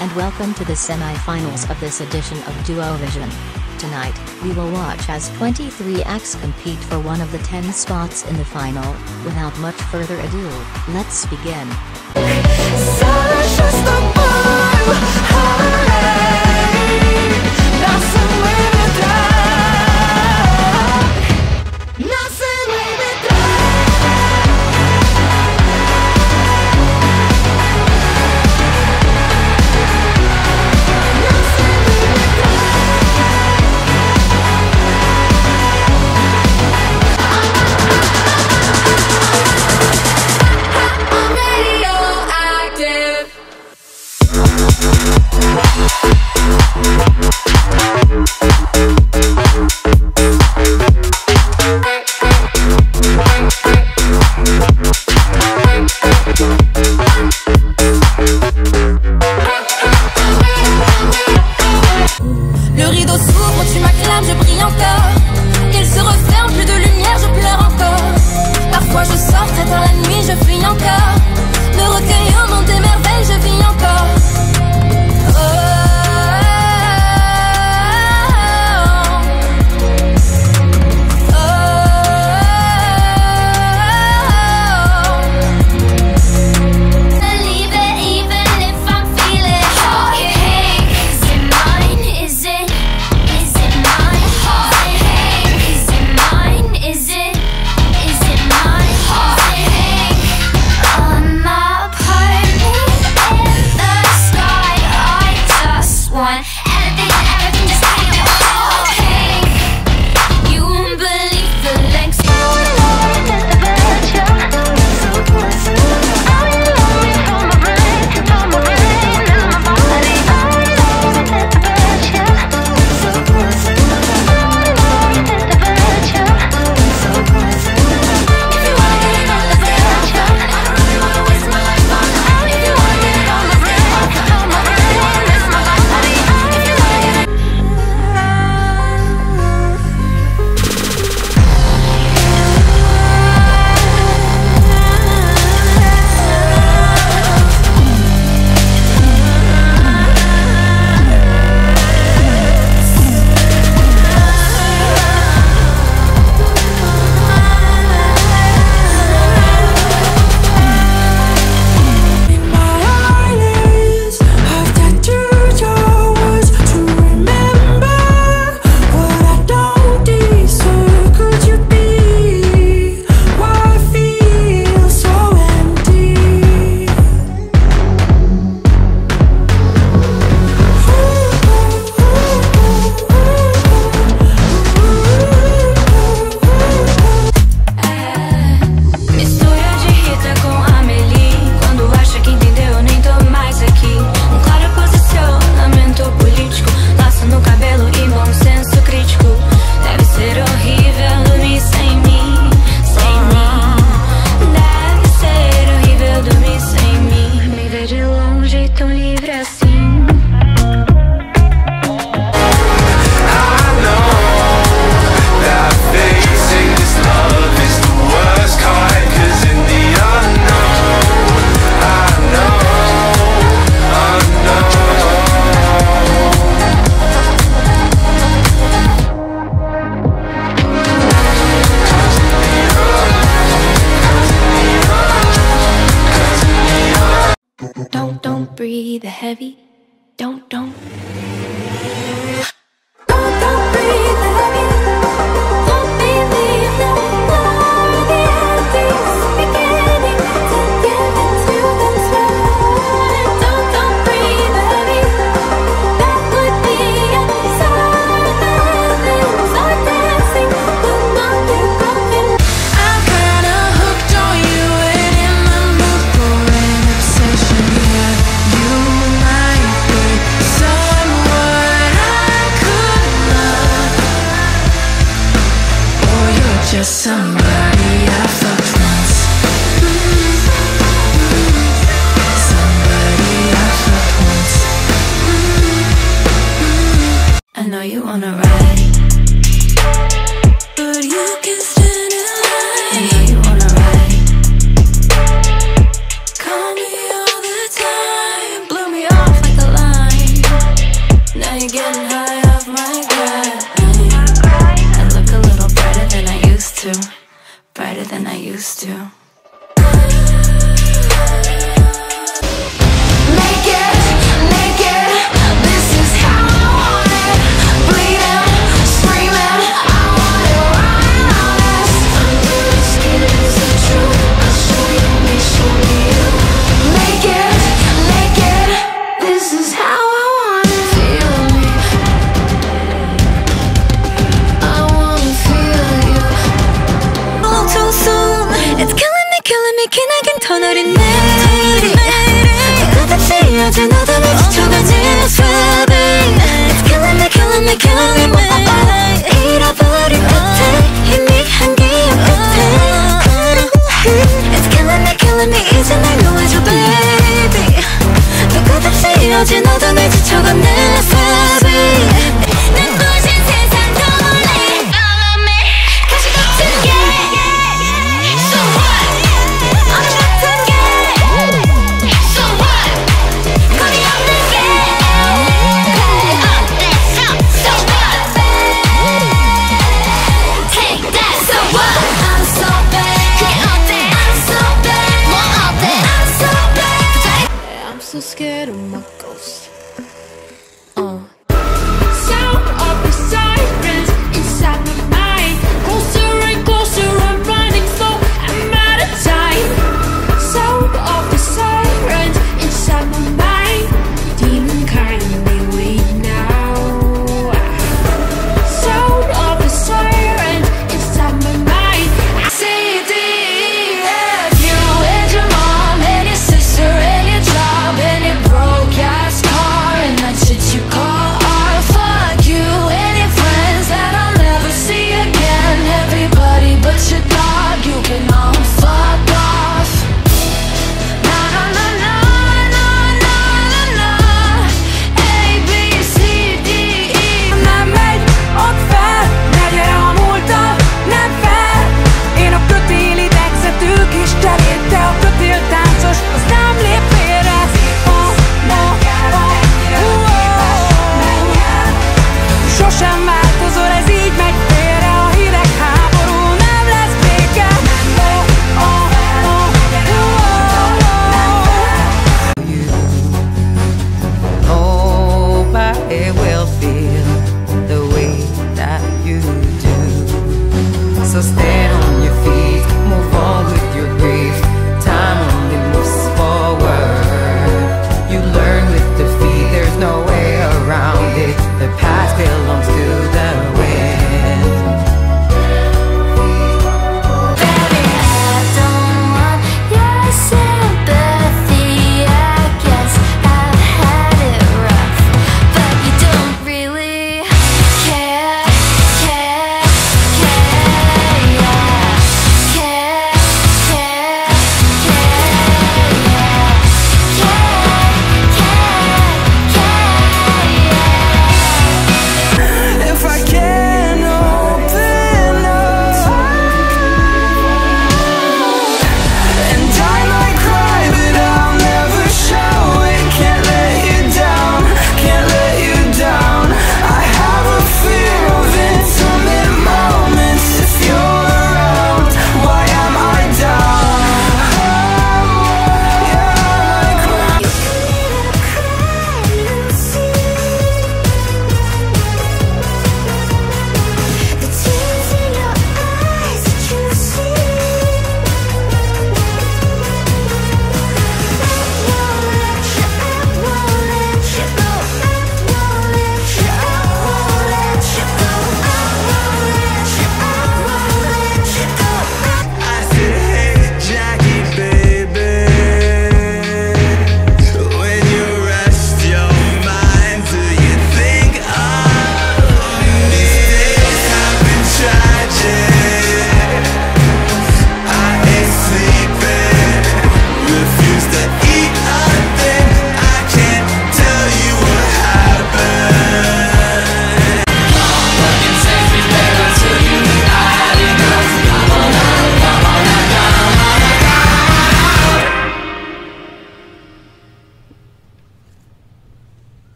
and welcome to the semi-finals of this edition of Duo Vision. Tonight, we will watch as 23 acts compete for one of the 10 spots in the final. Without much further ado, let's begin. Le rideau s'ouvre, tu m'acclames, je brille encore. Il se referme, plus de lumière, je pleure encore. Parfois je sors très tard la nuit, je fuis encore. Me heavy. Don't, don't. Just somebody